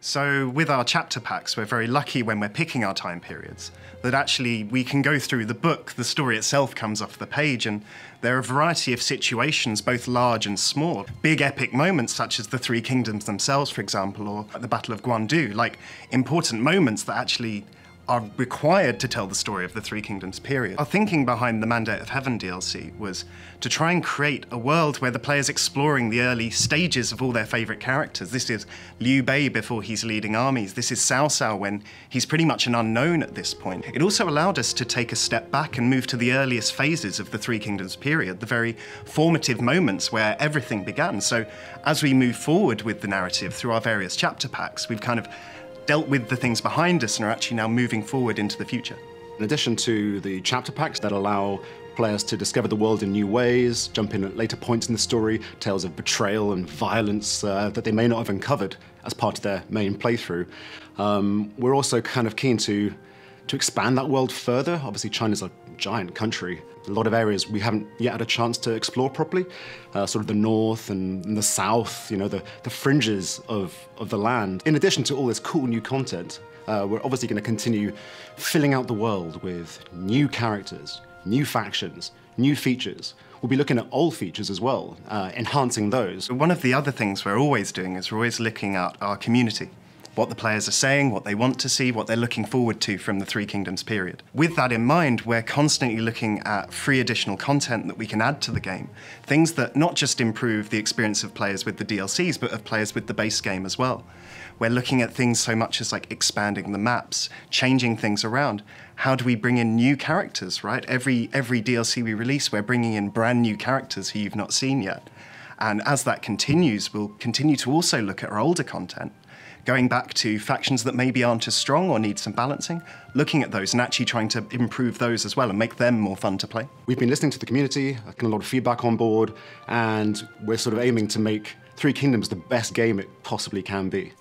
So, with our chapter packs, we're very lucky when we're picking our time periods that actually we can go through the book, the story itself comes off the page, and there are a variety of situations, both large and small. Big epic moments, such as the Three Kingdoms themselves, for example, or the Battle of Guandu, like important moments that actually are required to tell the story of the Three Kingdoms period. Our thinking behind the Mandate of Heaven DLC was to try and create a world where the player's exploring the early stages of all their favourite characters. This is Liu Bei before he's leading armies. This is Cao Cao when he's pretty much an unknown at this point. It also allowed us to take a step back and move to the earliest phases of the Three Kingdoms period, the very formative moments where everything began. So as we move forward with the narrative through our various chapter packs, we've kind of dealt with the things behind us and are actually now moving forward into the future. In addition to the chapter packs that allow players to discover the world in new ways, jump in at later points in the story, tales of betrayal and violence uh, that they may not have uncovered as part of their main playthrough. Um, we're also kind of keen to to expand that world further. Obviously, China's a giant country. A lot of areas we haven't yet had a chance to explore properly. Uh, sort of the north and, and, the south, you know, the, the fringes of, of the land. In addition to all this cool new content, uh, we're obviously going to continue filling out the world with new characters, new factions, new features. We'll be looking at old features as well, uh, enhancing those. One of the other things we're always doing is we're always looking at our community what the players are saying, what they want to see, what they're looking forward to from the Three Kingdoms period. With that in mind, we're constantly looking at free additional content that we can add to the game. Things that not just improve the experience of players with the DLCs, but of players with the base game as well. We're looking at things so much as like expanding the maps, changing things around. How do we bring in new characters, right? Every every DLC we release, we're bringing in brand new characters who you've not seen yet. And as that continues, we'll continue to also look at our older content going back to factions that maybe aren't as strong or need some balancing, looking at those and actually trying to improve those as well and make them more fun to play. We've been listening to the community, getting a lot of feedback on board, and we're sort of aiming to make Three Kingdoms the best game it possibly can be.